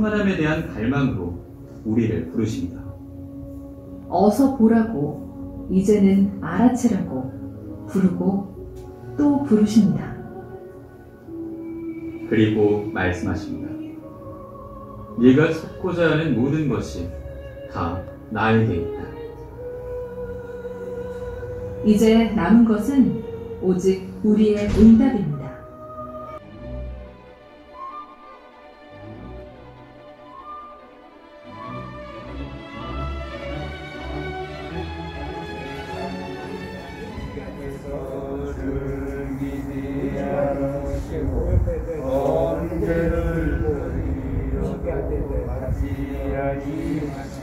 충만함에 대한 갈망으로 우리를 부르십니다. 어서 보라고, 이제는 알아채라고 부르고 또 부르십니다. 그리고 말씀하십니다. 네가 찾고자 하는 모든 것이 다 나에게 있다. 이제 남은 것은 오직 우리의 응답입니다. 보리려 맞이하니 하십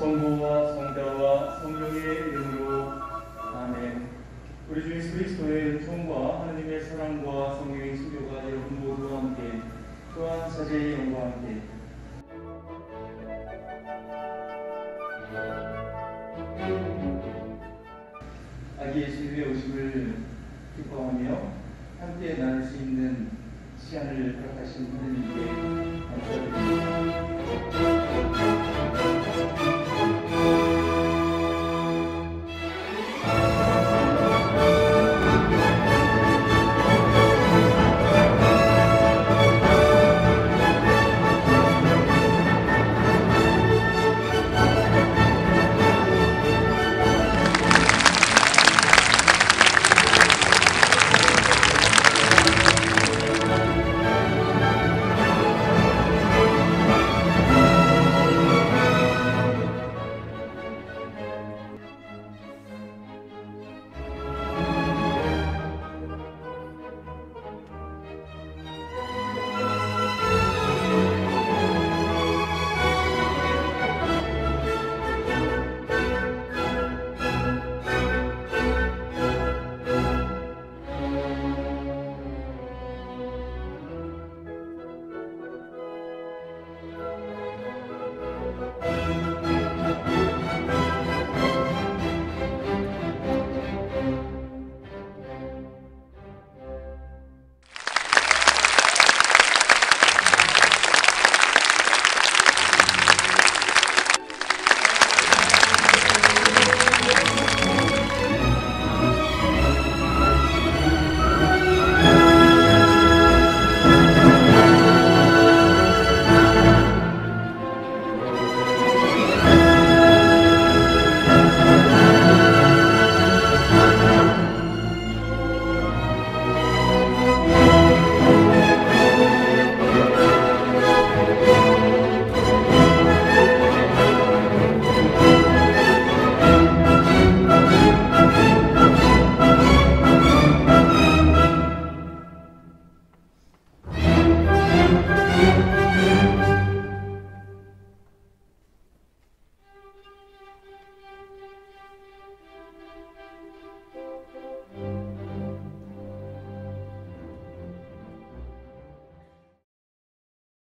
성부와 성자와 성령의 이름으로 아멘. 우리 주 예수 그리스도의 은총과 하나님의 사랑과 성령의 수교가 여러분 모두와 함께 또한 사제의 영과 함께 아기 예수님의 오심을 함께 나눌 수 있는 시간을 허락하신 하나님께 감사드립니다.